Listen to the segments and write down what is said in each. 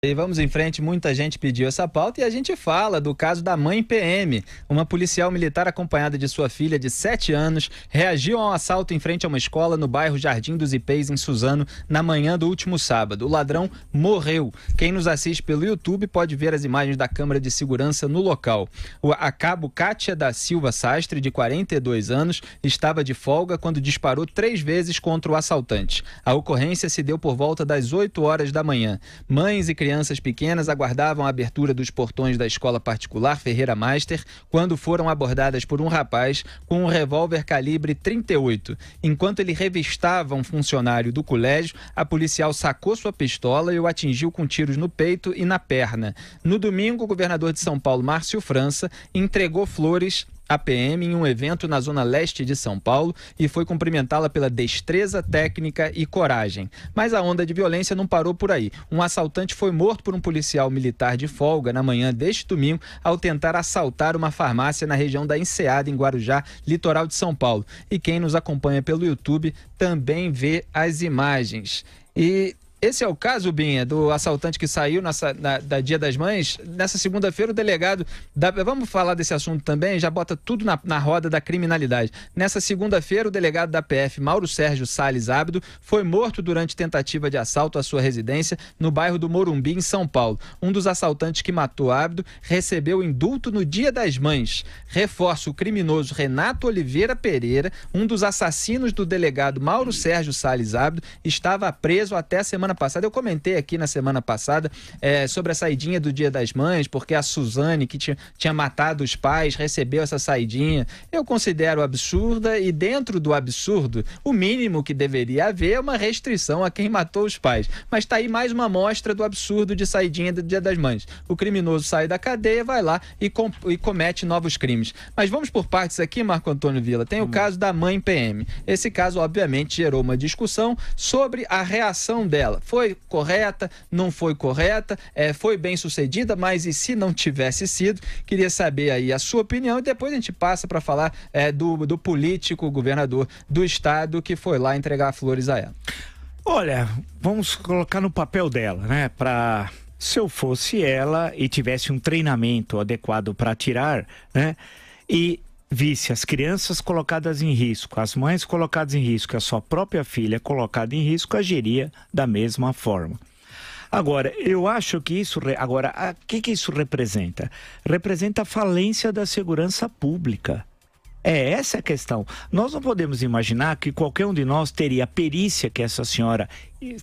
E vamos em frente, muita gente pediu essa pauta e a gente fala do caso da mãe PM. Uma policial militar acompanhada de sua filha de 7 anos reagiu a um assalto em frente a uma escola no bairro Jardim dos Ipês, em Suzano, na manhã do último sábado. O ladrão morreu. Quem nos assiste pelo YouTube pode ver as imagens da câmera de segurança no local. A cabo Kátia da Silva Sastre, de 42 anos, estava de folga quando disparou três vezes contra o assaltante. A ocorrência se deu por volta das 8 horas da manhã. Mães e crianças crianças pequenas aguardavam a abertura dos portões da escola particular Ferreira Master quando foram abordadas por um rapaz com um revólver calibre 38. Enquanto ele revistava um funcionário do colégio, a policial sacou sua pistola e o atingiu com tiros no peito e na perna. No domingo, o governador de São Paulo, Márcio França, entregou flores a PM em um evento na zona leste de São Paulo e foi cumprimentá-la pela destreza, técnica e coragem. Mas a onda de violência não parou por aí. Um assaltante foi morto por um policial militar de folga na manhã deste domingo ao tentar assaltar uma farmácia na região da Enseada, em Guarujá, litoral de São Paulo. E quem nos acompanha pelo YouTube também vê as imagens. E esse é o caso, Binha, do assaltante que saiu nessa, na, da Dia das Mães. Nessa segunda-feira, o delegado. Da, vamos falar desse assunto também, já bota tudo na, na roda da criminalidade. Nessa segunda-feira, o delegado da PF, Mauro Sérgio Sales Ábido, foi morto durante tentativa de assalto à sua residência no bairro do Morumbi, em São Paulo. Um dos assaltantes que matou Ábido recebeu indulto no Dia das Mães. Reforça o criminoso Renato Oliveira Pereira, um dos assassinos do delegado Mauro Sérgio Sales Ábido, estava preso até a semana semana passada, eu comentei aqui na semana passada é, sobre a saidinha do Dia das Mães, porque a Suzane, que tinha, tinha matado os pais, recebeu essa saidinha. Eu considero absurda e, dentro do absurdo, o mínimo que deveria haver é uma restrição a quem matou os pais. Mas está aí mais uma amostra do absurdo de saidinha do Dia das Mães. O criminoso sai da cadeia, vai lá e, com, e comete novos crimes. Mas vamos por partes aqui, Marco Antônio Vila. Tem o hum. caso da mãe PM. Esse caso, obviamente, gerou uma discussão sobre a reação dela foi correta, não foi correta, é, foi bem sucedida, mas e se não tivesse sido? Queria saber aí a sua opinião e depois a gente passa para falar é, do, do político, governador do estado que foi lá entregar flores a ela. Olha, vamos colocar no papel dela, né? Para se eu fosse ela e tivesse um treinamento adequado para atirar, né? E visse as crianças colocadas em risco, as mães colocadas em risco, a sua própria filha colocada em risco, agiria da mesma forma. Agora, eu acho que isso. Agora, o que, que isso representa? Representa a falência da segurança pública. É essa a questão. Nós não podemos imaginar que qualquer um de nós teria a perícia que essa senhora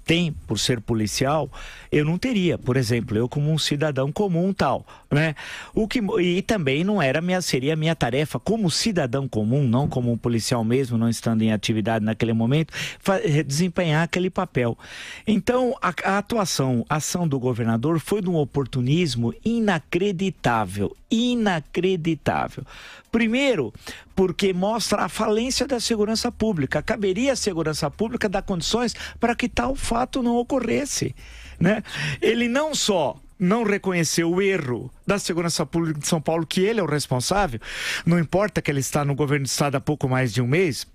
tem por ser policial, eu não teria, por exemplo, eu como um cidadão comum tal, né? O que e também não era minha seria minha tarefa como cidadão comum, não como um policial mesmo, não estando em atividade naquele momento, desempenhar aquele papel. Então, a, a atuação, a ação do governador foi de um oportunismo inacreditável, inacreditável. Primeiro, porque mostra a falência da segurança pública. Caberia à segurança pública dar condições para que tal tal fato não ocorresse. Né? Ele não só não reconheceu o erro da segurança pública de São Paulo, que ele é o responsável, não importa que ele está no governo do estado há pouco mais de um mês,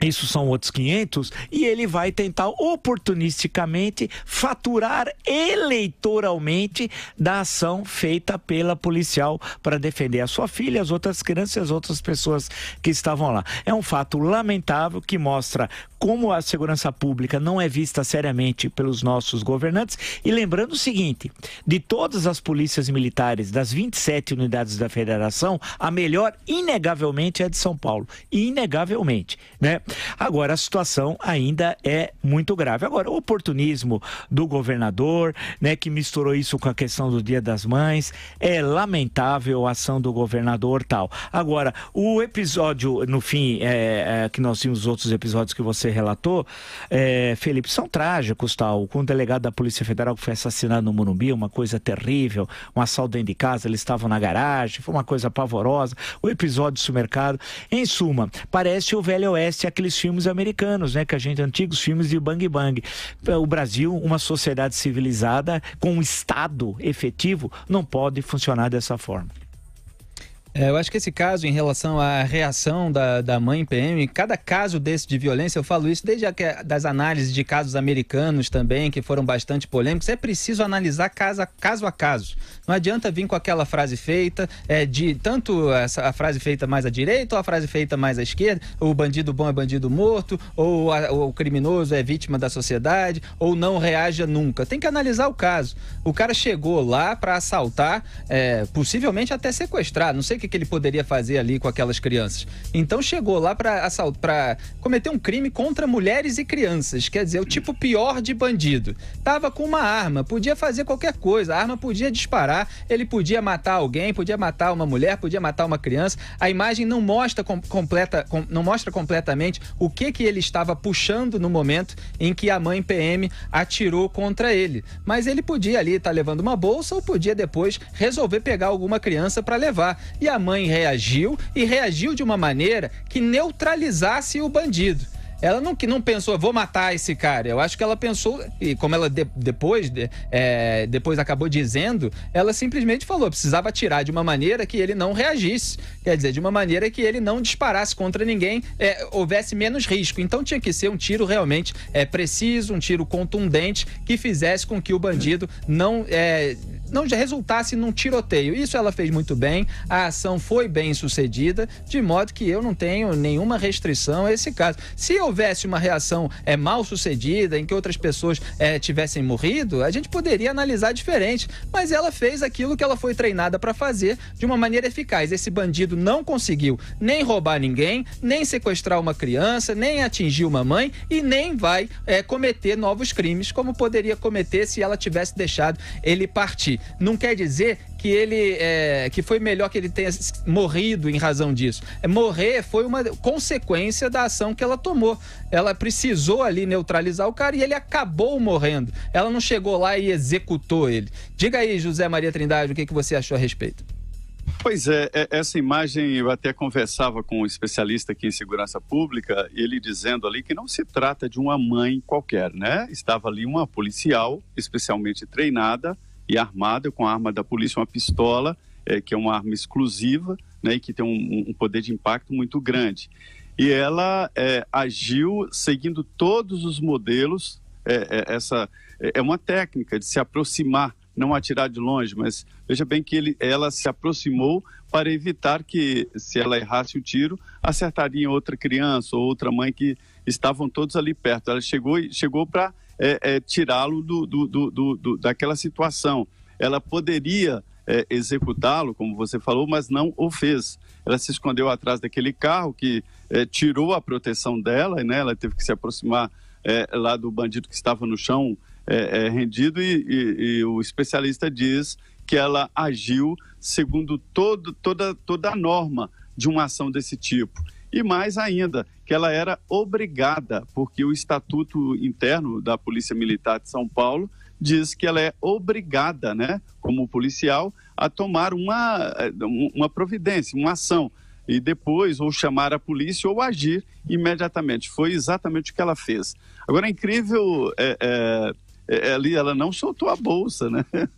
isso são outros 500 e ele vai tentar oportunisticamente faturar eleitoralmente da ação feita pela policial para defender a sua filha, as outras crianças e as outras pessoas que estavam lá. É um fato lamentável que mostra como a segurança pública não é vista seriamente pelos nossos governantes. E lembrando o seguinte: de todas as polícias militares, das 27 unidades da federação, a melhor, inegavelmente, é a de São Paulo. Inegavelmente. Né? Agora, a situação ainda é muito grave. Agora, o oportunismo do governador, né, que misturou isso com a questão do Dia das Mães, é lamentável a ação do governador tal. Agora, o episódio, no fim, é, é, que nós tínhamos os outros episódios que você relatou, é, Felipe, são trágicos, tal. Com o delegado da Polícia Federal que foi assassinado no Morumbi, uma coisa terrível, um assalto dentro de casa, eles estavam na garagem, foi uma coisa pavorosa. O episódio do supermercado. Em suma, parece o Velho Oeste, aqueles filmes americanos, né? Que a gente, antigos filmes de Bang Bang. O Brasil, uma sociedade civilizada, com um Estado efetivo, não pode funcionar dessa forma. É, eu acho que esse caso, em relação à reação da, da mãe PM, cada caso desse de violência, eu falo isso desde a, das análises de casos americanos também, que foram bastante polêmicos, é preciso analisar caso a caso. A caso. Não adianta vir com aquela frase feita, é, de tanto essa, a frase feita mais à direita ou a frase feita mais à esquerda, o bandido bom é bandido morto, ou, a, ou o criminoso é vítima da sociedade, ou não reaja nunca. Tem que analisar o caso. O cara chegou lá para assaltar, é, possivelmente até sequestrar, não sei o que, que ele poderia fazer ali com aquelas crianças. Então chegou lá para cometer um crime contra mulheres e crianças, quer dizer, o tipo pior de bandido. Tava com uma arma, podia fazer qualquer coisa, a arma podia disparar, ele podia matar alguém, podia matar uma mulher, podia matar uma criança. A imagem não mostra com, completa, com, não mostra completamente o que que ele estava puxando no momento em que a mãe PM atirou contra ele. Mas ele podia ali estar tá levando uma bolsa ou podia depois resolver pegar alguma criança para levar. E a mãe reagiu e reagiu de uma maneira que neutralizasse o bandido ela não, que não pensou, vou matar esse cara. Eu acho que ela pensou, e como ela de, depois, de, é, depois acabou dizendo, ela simplesmente falou, precisava atirar de uma maneira que ele não reagisse. Quer dizer, de uma maneira que ele não disparasse contra ninguém, é, houvesse menos risco. Então tinha que ser um tiro realmente é, preciso, um tiro contundente, que fizesse com que o bandido não é, não resultasse num tiroteio. Isso ela fez muito bem, a ação foi bem sucedida, de modo que eu não tenho nenhuma restrição a esse caso. Se houvesse uma reação é, mal sucedida, em que outras pessoas é, tivessem morrido, a gente poderia analisar diferente. Mas ela fez aquilo que ela foi treinada para fazer de uma maneira eficaz. Esse bandido não conseguiu nem roubar ninguém, nem sequestrar uma criança, nem atingir uma mãe e nem vai é, cometer novos crimes, como poderia cometer se ela tivesse deixado ele partir. Não quer dizer que ele é, que foi melhor que ele tenha morrido em razão disso. É, morrer foi uma consequência da ação que ela tomou. Ela precisou ali neutralizar o cara e ele acabou morrendo. Ela não chegou lá e executou ele. Diga aí, José Maria Trindade, o que, que você achou a respeito? Pois é, é essa imagem eu até conversava com um especialista aqui em segurança pública, ele dizendo ali que não se trata de uma mãe qualquer, né? Estava ali uma policial especialmente treinada e armada com a arma da polícia, uma pistola, é, que é uma arma exclusiva, né, e que tem um, um poder de impacto muito grande. E ela é, agiu seguindo todos os modelos. É, é essa é, é uma técnica de se aproximar, não atirar de longe, mas veja bem que ele, ela se aproximou para evitar que, se ela errasse o tiro, acertaria outra criança ou outra mãe que estavam todos ali perto. Ela chegou, chegou para é, é, tirá-lo do, do, do, daquela situação. Ela poderia é, executá-lo, como você falou, mas não o fez. Ela se escondeu atrás daquele carro que é, tirou a proteção dela, né? ela teve que se aproximar é, lá do bandido que estava no chão é, rendido, e, e, e, o especialista diz que ela agiu segundo todo, toda, toda a norma de uma ação desse tipo. E mais ainda, que ela era obrigada, porque o Estatuto Interno da Polícia Militar de São Paulo diz que ela é obrigada, né, como policial, a tomar uma, uma providência, uma ação, e depois ou chamar a polícia ou agir imediatamente. Foi exatamente o que ela fez. Agora, é incrível, é, é, é, ali ela não soltou a bolsa, né?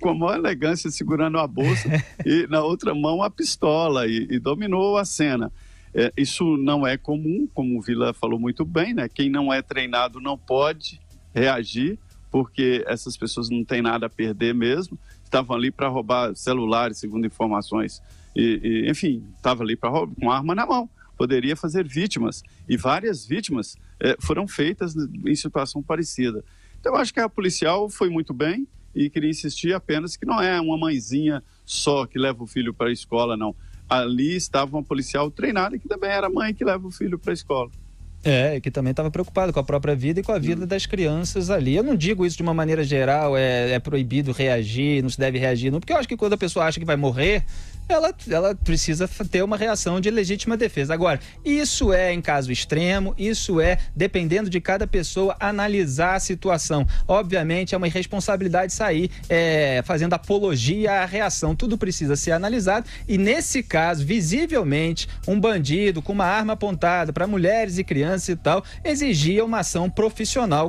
com a maior elegância segurando a bolsa e na outra mão a pistola e, e dominou a cena. É, isso não é comum, como o Vila falou muito bem, né? Quem não é treinado não pode reagir, porque essas pessoas não têm nada a perder mesmo. Estavam ali para roubar celulares, segundo informações. E, e enfim, estava ali para roubar com arma na mão. Poderia fazer vítimas. E várias vítimas é, foram feitas em situação parecida. Então, eu acho que a policial foi muito bem e queria insistir apenas que não é uma mãezinha só que leva o filho para a escola, não ali estava uma policial treinada que também era mãe que leva o filho para a escola. É, que também estava preocupado com a própria vida e com a vida das crianças ali. Eu não digo isso de uma maneira geral, é, é proibido reagir, não se deve reagir, não, porque eu acho que quando a pessoa acha que vai morrer, ela, ela precisa ter uma reação de legítima defesa. Agora, isso é em caso extremo, isso é, dependendo de cada pessoa, analisar a situação. Obviamente, é uma irresponsabilidade sair é, fazendo apologia à reação. Tudo precisa ser analisado e, nesse caso, visivelmente, um bandido com uma arma apontada para mulheres e crianças e tal, exigia uma ação profissional.